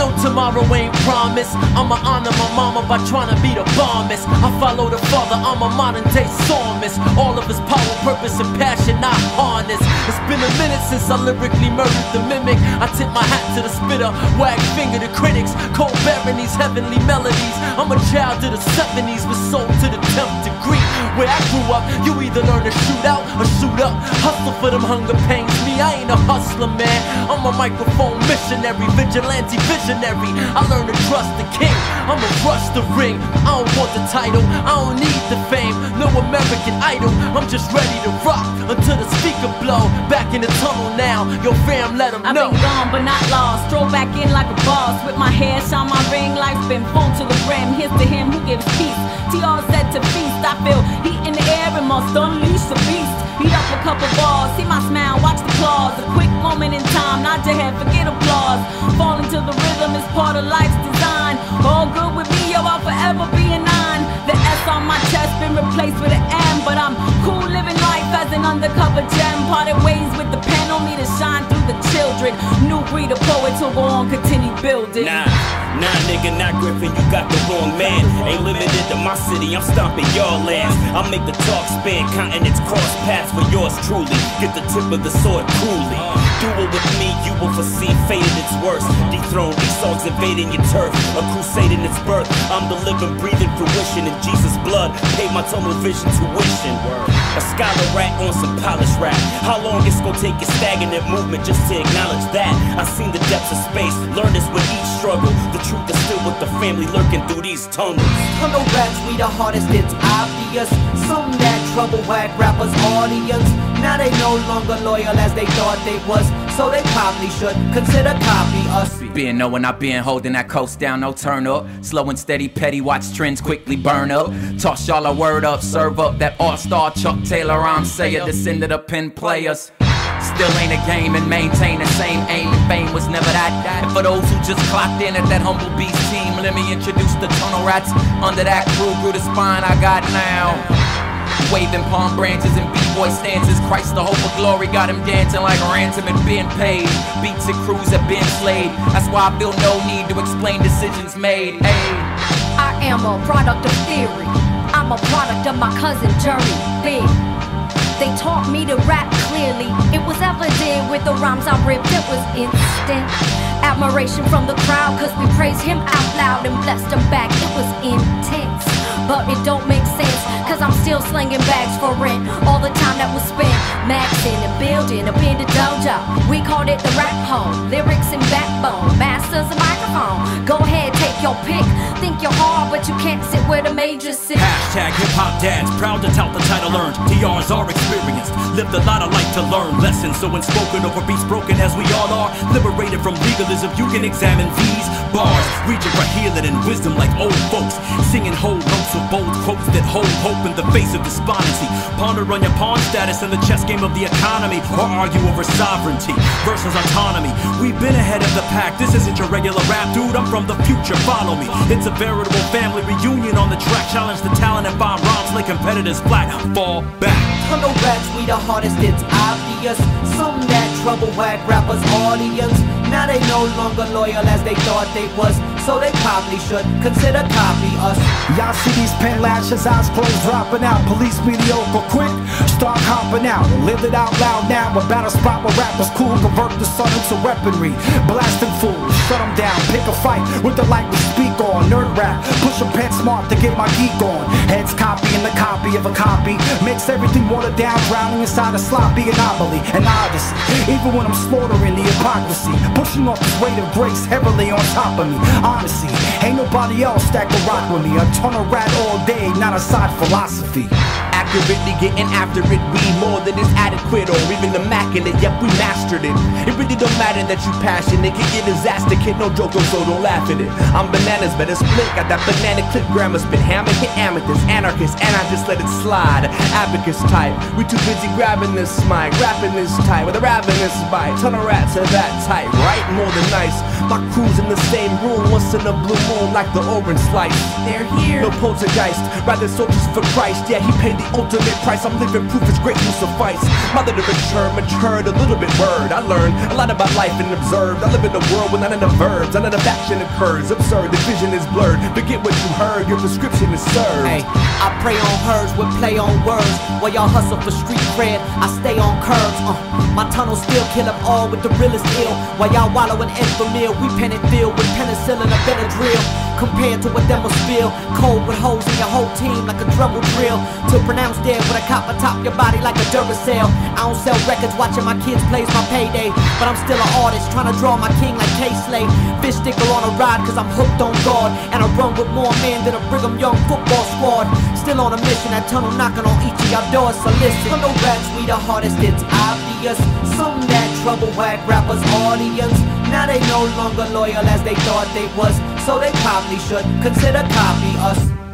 Tomorrow ain't promised. I'ma honor my mama by trying to be the bombest. I follow the father, I'm a modern day psalmist. All of his power, purpose, and passion I harness. It's been a minute since I lyrically murdered the mimic. I tip my hat to the spitter, wag finger to critics. Cold bearing these heavenly melodies. I'm a child of the 70s with soul to the 10th degree. Where I grew up, you either learn to shoot out or shoot up. Hustle for them hunger pains. Me, I ain't a hustler, man. I'm a microphone missionary, vigilante visionary. I learn to trust the king. I'ma rush the ring. I don't want the title, I don't need the fame. No American idol. I'm just ready to rock until the speaker blow. Back in the tunnel now. Yo, fam, let them know. I've been gone but not lost. Stroll back in like a boss. With my hair, shine my ring. Life's been full to the brim. Here's to him who gives peace. TR feel heat in the air and must unleash the beast. Beat up a couple balls. See my smile, watch the claws. A quick moment in time. Nod your head, forget applause. Falling to the rhythm is part of life's design. All good with me, yo, I'll forever be a nine. The S on my chest been replaced with an M. But I'm cool living life as an undercover gem. Parted ways with the pen, only to shine through the children. New breed of poets who go on, continue building. Nah, nigga, not Griffin, you got the wrong man. Ain't limited to my city, I'm stomping your lands. I'll make the talk span, continents cross paths for yours truly. Get the tip of the sword coolly. Do it with me, you will foresee fate at its worst. Dethrone these songs invading your turf, a crusade in its birth. I'm the living, breathing fruition in Jesus' blood. Pay my tunnel vision tuition. A scholar rat on some polished rap. How long it's gonna take a stagnant movement just to acknowledge that? I've seen the depths of space, learn this with each struggle. The truth is still with the family lurking through these tunnels. Tunnel rats, we the hardest, it's obvious. Some that trouble whack rappers audience. Now they no longer loyal as they thought they was. So they probably should consider copy us. Being knowing I been holding that coast down, no turn up. Slow and steady, petty, watch trends quickly burn up. Toss y'all a word up, serve up that all-star Chuck Taylor rhyme sayer, descend of the pin players. Still ain't a game and maintain the same aim and fame was never that. And for those who just clocked in at that humble beast team, let me introduce the tunnel rats. Under that crew grew the spine I got now. Waving palm branches and b-boy stances. Christ, the hope of glory, got him dancing like ransom and being paid. Beats and crews have been slayed. That's why I feel no need to explain decisions made. Hey. I am a product of theory. I'm a product of my cousin Big. They taught me to rap clearly. Evident with the rhymes I ripped, it was instant. Admiration from the crowd, cause we praised him out loud and blessed him back. It was intense. But it don't make sense, cause I'm still slinging bags for rent. All the time that was spent maxing and building up in the dojo. We called it the rap home. Lyrics and backbone, masters and microphone. Go ahead, take your pick. Think you're hard, but you can't sit where the majors sit. Hashtag hip hop dads, proud to tout the title earned. TRs are experienced, lived a lot of life to learn lessons. So when spoken over beats broken as we all are, liberated from legalism, you can examine these bars. Reaching for healing and wisdom like old folks, singing whole notes of bold quotes that hold hope in the face of despondency. Ponder on your pawn status in the chess game of the economy, or argue over sovereignty versus autonomy. We've been ahead of the pack. This isn't your regular rap dude. I'm from the future. Follow me. It's a veritable family reunion on the track. Challenge the talent and find rhymes, lay competitors flat. Fall back. Tunnel rats, we the hardest, it's obvious. Some that trouble whack rappers audience. Now they no longer loyal as they thought they was. So they probably should consider copy us. Y'all see these pen lashes, eyes closed, dropping out. Police mediocre, quick, start hopping out. Live it out loud now. A battle spot where rappers cool, convert the sun into weaponry. Blasting fools, shut them down. Pick a fight with the light we speak on. Nerd rap, push a pen smart to get my geek on. Heads copying the copy of a copy. Makes everything watered down, drowning inside a sloppy anomaly. And obviously, even when I'm slaughtering the hypocrisy, pushing off this weight of grace heavily on top of me. Honestly, ain't nobody else that can rock with me. A tunnel rat all day, not a side philosophy. Accurately getting after it. We more than is adequate or even immaculate, yep, we mastered it. It really don't matter that you passionate, can get disaster, kid, no joke, so don't laugh at it. I'm bananas, better split, got that banana clip grammar spit, hammer hit amethyst, anarchist, and I just let it slide. Abacus type, we too busy grabbing this mic, rapping this tight with a ravenous bite. Tunnel rats are that tight, right? More than nice. My crew's in the same room, once in a blue moon, like the orange slice. They're here. No poltergeist, rather soldiers for Christ. Yeah, he paid the ultimate price. I'm living proof it's great will suffice. My literature matured a little bit word. I learned a lot about life and observed. I live in a world where none of the verbs, none of the action occurs. Absurd, the vision is blurred. Forget what you heard, your prescription is served. Hey, I pray on hers with play on words. While y'all hustle for street cred, I stay on curves. Uh, my tunnel still kill them all with the realest ill. While y'all wallow in infamil, we pen it filled with penicillin, a better drill. Compared to what them will spill. Cold with holes in your whole team like a drummer drill. To pronounce dead with a cop atop your body like a Duracell. I don't sell records watching my kids plays my payday. But I'm still an artist trying to draw my king like K-Slay. Fish sticker on a ride cause I'm hooked on God. And I run with more men than a Brigham Young football squad. Still on a mission, that tunnel knocking on each of y'all doors. So listen, the raps we the hardest, it's obvious. Some that trouble whack rappers audience. Now they no longer loyal as they thought they was. So they probably should consider copy us.